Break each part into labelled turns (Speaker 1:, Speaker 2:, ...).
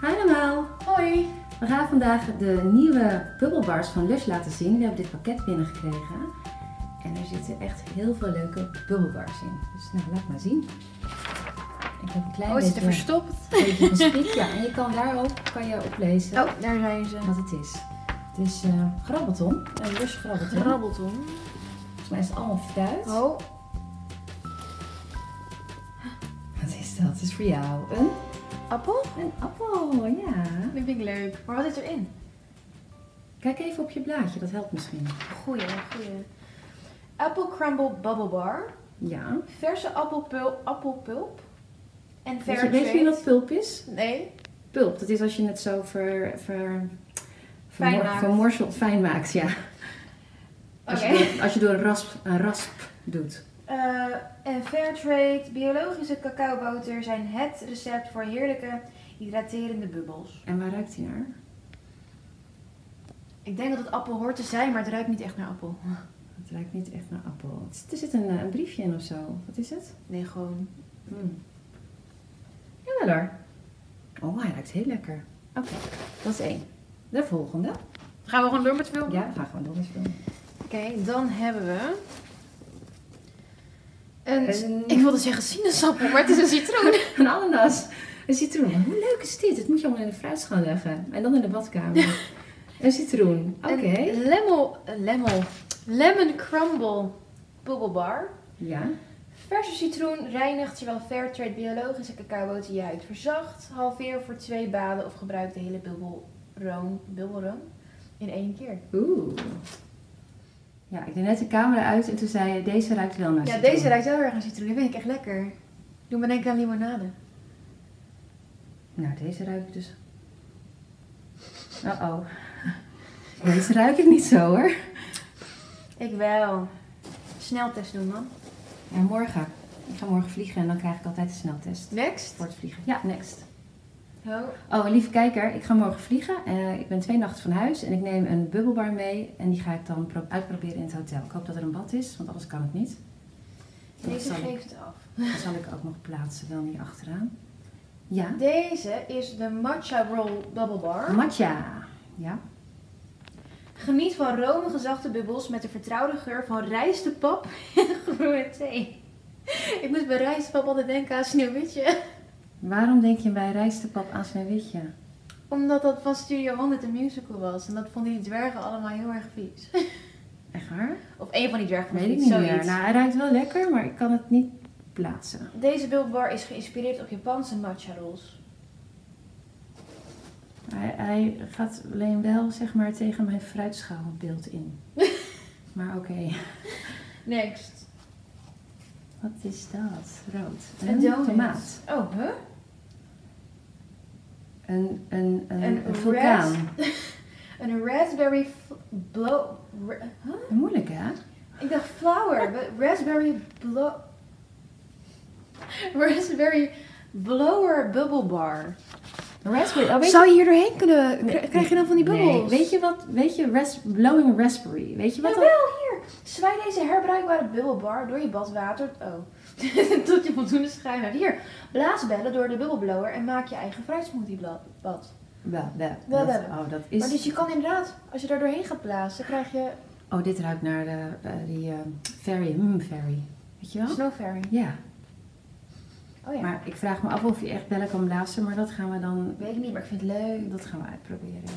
Speaker 1: Hi allemaal!
Speaker 2: Hoi!
Speaker 1: We gaan vandaag de nieuwe bubbelbars van Lush laten zien. We hebben dit pakket binnengekregen. En er zitten echt heel veel leuke bubbelbars in. Dus nou, laat maar zien. Ik heb een klein
Speaker 2: Oh,
Speaker 1: beetje,
Speaker 2: er verstopt.
Speaker 1: beetje gespiekt. Ja, en je kan daarop kan je oplezen
Speaker 2: Oh, daar zijn ze.
Speaker 1: wat het is. Het is eh grabbelton, een Lush grabbelton.
Speaker 2: Grabbelton.
Speaker 1: Volgens mij is het allemaal fruit.
Speaker 2: Oh,
Speaker 1: Wat is dat? Het is voor jou een,
Speaker 2: appel?
Speaker 1: een appel, ja.
Speaker 2: Dat vind ik leuk. Maar wat zit erin?
Speaker 1: Kijk even op je blaadje, dat helpt misschien.
Speaker 2: Goeie, goeie. Apple Crumble Bubble Bar.
Speaker 1: Ja.
Speaker 2: Verse appelpulp. appelpulp. En
Speaker 1: Weet je, weet je wat pulp is?
Speaker 2: Nee.
Speaker 1: Pulp, dat is als je het zo ver, ver,
Speaker 2: Fijn
Speaker 1: vermor-
Speaker 2: maakt.
Speaker 1: vermorzelt, fijn maakt, ja. Als, je door, als je door een rasp, een rasp doet.
Speaker 2: Eh, en Fairtrade biologische cacaoboter zijn het recept voor heerlijke hydraterende bubbels.
Speaker 1: En waar ruikt hij naar?
Speaker 2: Ik denk dat het appel hoort te zijn, maar het ruikt niet echt naar appel.
Speaker 1: Het ruikt niet echt naar appel. Er zit een, eh, een briefje in of zo. Wat is het?
Speaker 2: Nee, gewoon.
Speaker 1: Hmm. Jawel hoor. Oh, hij ruikt heel lekker. Oké, dat is één. De volgende.
Speaker 2: Gaan we gewoon door met filmen?
Speaker 1: Ja, we gaan gewoon door met filmen.
Speaker 2: Oké, dan hebben we. Een,
Speaker 1: Een-
Speaker 2: Ik wilde zeggen sinaasappel, maar het is een citroen.
Speaker 1: Een ananas. Een citroen. Hoe leuk is dit? Dit moet je allemaal in de fruitschaal leggen. En dan in de badkamer. Een citroen. Oké.
Speaker 2: Lemon, lemon, lemon crumble bubblebar.
Speaker 1: Ja.
Speaker 2: Verse citroen reinigt terwijl Fairtrade biologische cacaoboter je huid verzacht. Halveer voor twee baden of gebruik de hele bubbelroom, bubbelroom in één keer.
Speaker 1: Oeh. Ja, ik deed net de camera uit en toen zei je, deze ruikt wel naar
Speaker 2: Ja,
Speaker 1: citroen.
Speaker 2: deze ruikt heel erg aan citroen. Die vind ik echt lekker. Doe me denken aan limonade.
Speaker 1: Nou, deze ruik ik dus... Uh-oh. Deze ruik ik niet zo hoor.
Speaker 2: Ik wel. Sneltest doen man.
Speaker 1: Ja, morgen. Ik ga morgen vliegen en dan krijg ik altijd een sneltest.
Speaker 2: Next.
Speaker 1: Voor het vliegen. Ja, next.
Speaker 2: Oh.
Speaker 1: Oh, lieve kijker, ik ga morgen vliegen. Eh, ik ben twee nachten van huis en ik neem een bubbelbar mee. En die ga ik dan pro- uitproberen in het hotel. Ik hoop dat er een bad is, want anders kan het niet. Dat
Speaker 2: Deze
Speaker 1: ik,
Speaker 2: geeft af.
Speaker 1: dat zal ik ook nog plaatsen, wel niet achteraan. Ja,
Speaker 2: Deze is de Matcha Roll Bubble Bar.
Speaker 1: matcha. Ja,
Speaker 2: Geniet van romige zachte bubbels met de vertrouwde geur van rijstepap en groene thee. Ik moest bij rijstepap altijd denken aan Sneeuwwitje.
Speaker 1: Waarom denk je bij rijstepap aan Sneeuwwitje?
Speaker 2: Omdat dat van Studio 100 een musical was. En dat vonden die dwergen allemaal heel erg vies.
Speaker 1: Echt waar?
Speaker 2: Of een van die dwergen
Speaker 1: Weet ik niet
Speaker 2: zoiets.
Speaker 1: meer. Nou, hij ruikt wel lekker, maar ik kan het niet plaatsen.
Speaker 2: Deze bubblebar is geïnspireerd op Japanse matcha rolls.
Speaker 1: Hij, hij gaat alleen wel, zeg maar, tegen mijn fruitschaalbeeld in. maar oké.
Speaker 2: Next.
Speaker 1: Wat is dat? Rood.
Speaker 2: Een
Speaker 1: tomaat.
Speaker 2: Oh, huh?
Speaker 1: Een, een, een,
Speaker 2: Een
Speaker 1: een vulkaan.
Speaker 2: Een raspberry blow... ra- huh?
Speaker 1: Moeilijk hè?
Speaker 2: Ik dacht flower, but raspberry blow... Raspberry blower bubble bar.
Speaker 1: Raspberry. Oh,
Speaker 2: Zou je hier doorheen kunnen?
Speaker 1: Nee,
Speaker 2: Krijg je dan van die
Speaker 1: Nee,
Speaker 2: bubbels?
Speaker 1: weet je wat? Weet je, ras, blowing raspberry. Weet je wat
Speaker 2: Jawel,
Speaker 1: dat?
Speaker 2: hier. Zwaai deze herbruikbare bubbelbar door je badwater... Oh. Tot je voldoende schuim hebt. Hier. Blaasbellen door de bubbelblower en maak je eigen fruitsmoothiebad. bad.
Speaker 1: Wel, wel.
Speaker 2: Wel, wel.
Speaker 1: Oh, dat is.
Speaker 2: Maar dus je kan inderdaad, als je daar doorheen gaat blazen, krijg je
Speaker 1: Oh, dit ruikt naar de, eh, die eh, fairy. Mm, fairy. Weet je wel?
Speaker 2: snow fairy.
Speaker 1: Ja.
Speaker 2: Oh ja.
Speaker 1: Maar ik vraag me af of je echt bellen kan blazen, maar dat gaan we dan.
Speaker 2: Weet ik niet, maar ik vind het leuk.
Speaker 1: Dat gaan we uitproberen. Ja.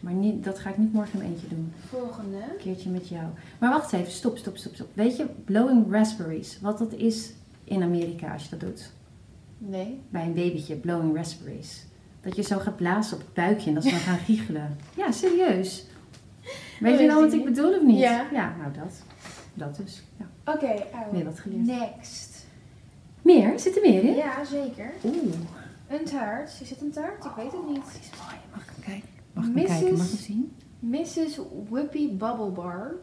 Speaker 1: Maar niet, dat ga ik niet morgen in eentje doen.
Speaker 2: Volgende.
Speaker 1: Een keertje met jou. Maar wacht even, stop, stop, stop, stop. Weet je, blowing raspberries, wat dat is in Amerika als je dat doet?
Speaker 2: Nee.
Speaker 1: Bij een babytje, blowing raspberries. Dat je zo gaat blazen op het buikje en dat ze dan gaan giechelen. Ja, serieus. Weet je nou wat
Speaker 2: ik
Speaker 1: bedoel of niet?
Speaker 2: Ja.
Speaker 1: Ja, nou dat. Dat dus. Ja.
Speaker 2: Oké, au.
Speaker 1: Weer wat geleerd.
Speaker 2: Next.
Speaker 1: Meer? Zit er meer in?
Speaker 2: Ja, zeker.
Speaker 1: Oeh,
Speaker 2: Een taart. Is het een taart? Ik weet het niet.
Speaker 1: die is mooi. Mag ik hem kijken? Mag ik hem kijken? Mag ik hem zien?
Speaker 2: Mrs. Whippy Bubble Bar.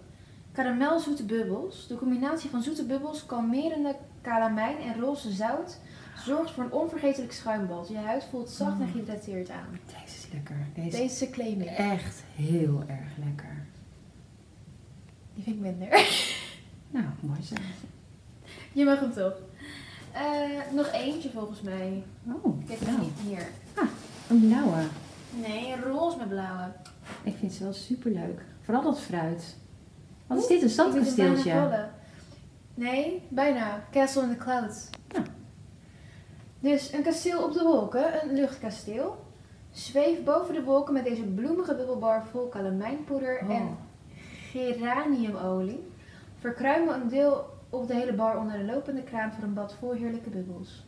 Speaker 2: Karamelzoete bubbels. De combinatie van zoete bubbels, kalmerende karamijn en roze zout zorgt voor een onvergetelijk schuimbad. Je huid voelt zacht en
Speaker 1: Mm.
Speaker 2: gehydrateerd aan.
Speaker 1: Deze is lekker. Deze,
Speaker 2: Deze claim ik.
Speaker 1: echt heel erg lekker.
Speaker 2: Die vind ik minder.
Speaker 1: Nou, mooi zo.
Speaker 2: Je mag hem toch. Eh, nog eentje volgens mij.
Speaker 1: Oh,
Speaker 2: Ik heb
Speaker 1: nou.
Speaker 2: niet hier.
Speaker 1: Ah. Een blauwe.
Speaker 2: Nee, roze met blauwe.
Speaker 1: Ik vind ze wel super leuk. Vooral dat fruit. Wat is dit, een
Speaker 2: vallen. Nee, bijna. Castle in the Clouds.
Speaker 1: Ja.
Speaker 2: Dus een kasteel op de wolken, een luchtkasteel. Zweef boven de wolken met deze bloemige bubbelbar vol calamijnpoeder
Speaker 1: Oh.
Speaker 2: en geraniumolie. Verkruimel een deel op de hele bar onder de lopende kraan voor een bad vol heerlijke bubbels.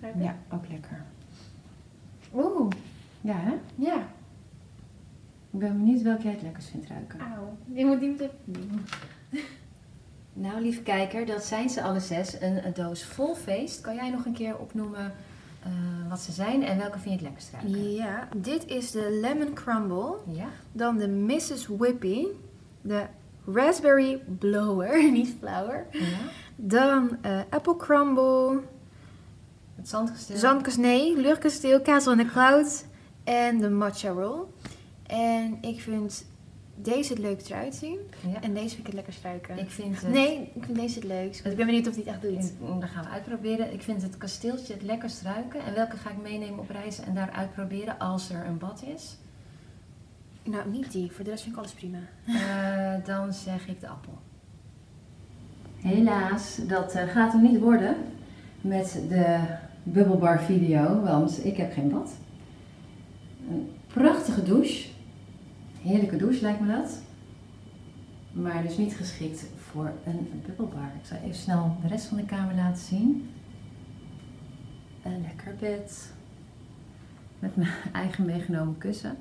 Speaker 2: Je?
Speaker 1: Ja, ook lekker.
Speaker 2: Oeh,
Speaker 1: Ja, hè?
Speaker 2: ja.
Speaker 1: Ik ben benieuwd welke jij het lekkerst vindt ruiken.
Speaker 2: Auw. Die moet even doen.
Speaker 1: Nou, lieve kijker, dat zijn ze alle zes. Een, een doos vol feest. Kan jij nog een keer opnoemen eh, wat ze zijn en welke vind je het lekkerst ruiken?
Speaker 2: Ja, dit is de Lemon Crumble.
Speaker 1: Ja?
Speaker 2: Dan de Mrs. Whippy. De Raspberry Blower, niet flower.
Speaker 1: ja.
Speaker 2: Dan eh Apple Crumble.
Speaker 1: Het zandkasteel.
Speaker 2: Zandkast, nee, Luchtkasteel, Castle in the Clouds. En de Matcha Roll. En ik vind deze het leukst eruit zien.
Speaker 1: Ja.
Speaker 2: En deze vind ik het lekkerst ruiken.
Speaker 1: Ik vind het...
Speaker 2: Nee, ik vind deze het leukst. Ik ben benieuwd of hij het echt doet.
Speaker 1: In- Dat gaan we uitproberen. Ik vind het kasteeltje het lekkerst ruiken. En welke ga ik meenemen op reis en daar uitproberen als er een bad is?
Speaker 2: Nou, niet die. Voor de rest vind ik alles prima.
Speaker 1: Eh, dan zeg ik de appel. Helaas, dat eh, gaat hem niet worden met de bubbelbar video, want ik heb geen bad. Een prachtige douche. Heerlijke douche lijkt me dat. Maar dus niet geschikt voor een bubbelbar. Ik zal even snel de rest van de kamer laten zien. Een lekker bed. Met mijn eigen meegenomen kussen.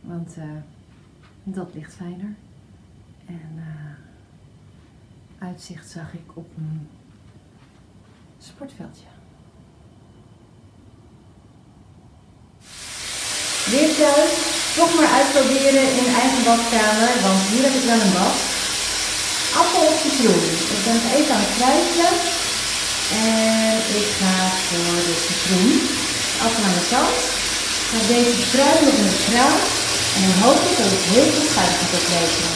Speaker 1: Want eh, dat ligt fijner. En eh, uitzicht zag ik op een sportveldje. Weer thuis, toch maar uitproberen in eigen badkamer, want hier heb ik wel een bad. Appel of citroen. Ik ben even aan het twijfelen. En ik ga voor de citroen. Appel aan de. Ik ga deze kruimelen in de kraan. En dan hoop ik dat het heel veel schuim gaat opleveren.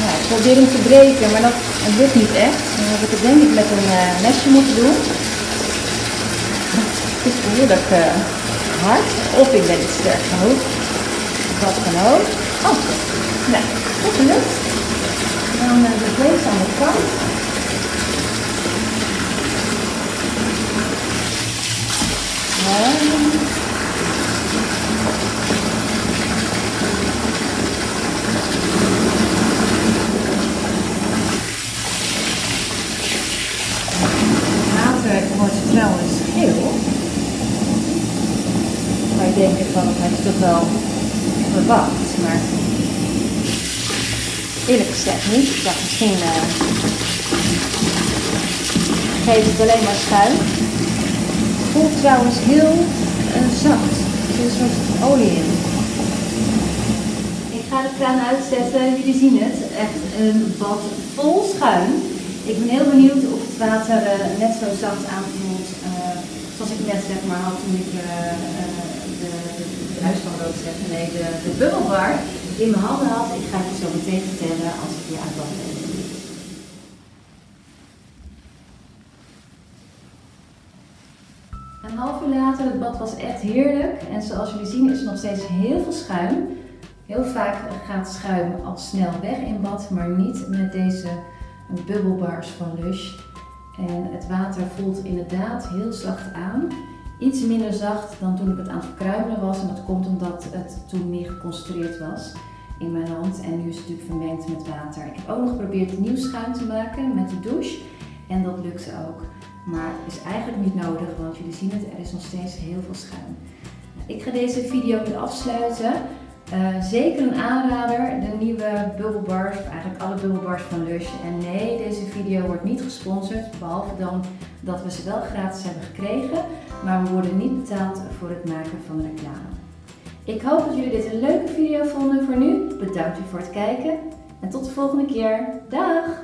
Speaker 1: Ja, ik probeer hem te breken, maar dat lukt niet echt. Dan heb ik het denk ik met een eh, mesje moeten doen. Het is behoorlijk eh, hard. Of ik ben niet sterk genoeg. Wat kan ook. Oh, nee, goed gelukt. Dan eh, de vlees aan de kant. Ja. Water wordt trouwens geel. Maar ik denk dat je toch wel verwacht. Maar eerlijk gezegd niet. Dacht misschien uh, geeft het alleen maar schuim. Voelt trouwens heel uh, zacht. Er zit een soort olie in. Ik ga de kraan uitzetten. Jullie zien het. Echt een bad vol schuim. Ik ben heel benieuwd of het water uh, net zo zacht aanvoelt uh, zoals ik net zeg maar had toen ik de, de, van zeg, nee, de, de bubbelbar in mijn handen had. Ik ga het je zo meteen vertellen als ik weer uit. Het bad was echt heerlijk en zoals jullie zien is er nog steeds heel veel schuim. Heel vaak gaat schuim al snel weg in bad, maar niet met deze bubbelbars van Lush. En het water voelt inderdaad heel zacht aan. Iets minder zacht dan toen ik het aan het verkruimelen was. En dat komt omdat het toen meer geconcentreerd was in mijn hand. En nu is het natuurlijk vermengd met water. Ik heb ook nog geprobeerd nieuw schuim te maken met de douche. En dat lukte ook. Maar is eigenlijk niet nodig, want jullie zien het, er is nog steeds heel veel schuim. Ik ga deze video nu afsluiten. Uh, zeker een aanrader, de nieuwe bubbelbars, eigenlijk alle bubbelbars van Lush. En nee, deze video wordt niet gesponsord, behalve dan dat we ze wel gratis hebben gekregen. Maar we worden niet betaald voor het maken van reclame. Ik hoop dat jullie dit een leuke video vonden voor nu. Bedankt voor het kijken en tot de volgende keer. Dag!